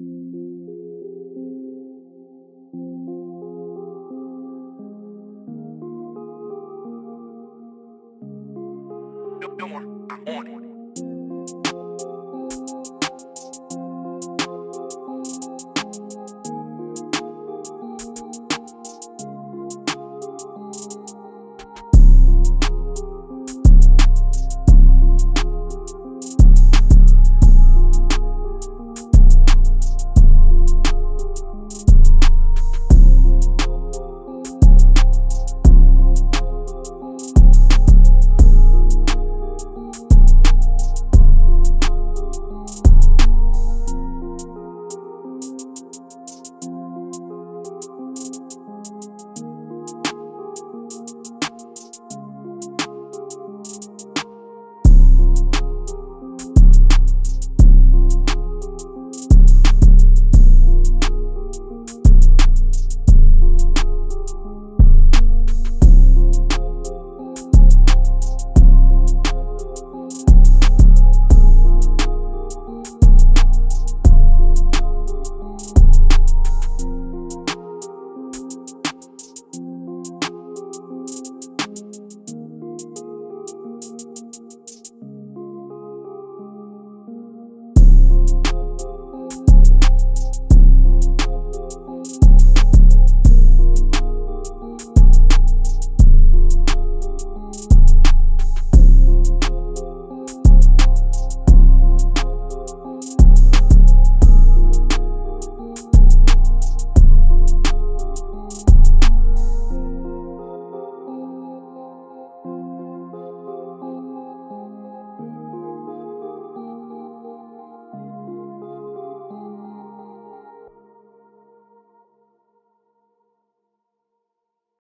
No, no more. I'm on it.